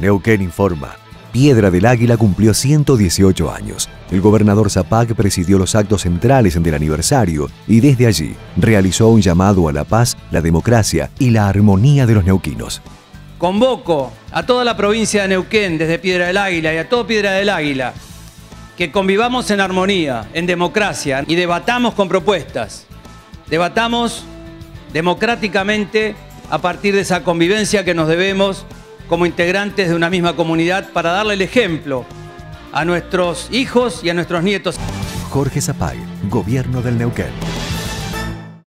Neuquén informa. Piedra del Águila cumplió 118 años. El gobernador Zapag presidió los actos centrales del aniversario y desde allí realizó un llamado a la paz, la democracia y la armonía de los neuquinos. Convoco a toda la provincia de Neuquén, desde Piedra del Águila y a todo Piedra del Águila, que convivamos en armonía, en democracia y debatamos con propuestas. Debatamos democráticamente a partir de esa convivencia que nos debemos como integrantes de una misma comunidad para darle el ejemplo a nuestros hijos y a nuestros nietos. Jorge Zapag, Gobierno del Neuquén.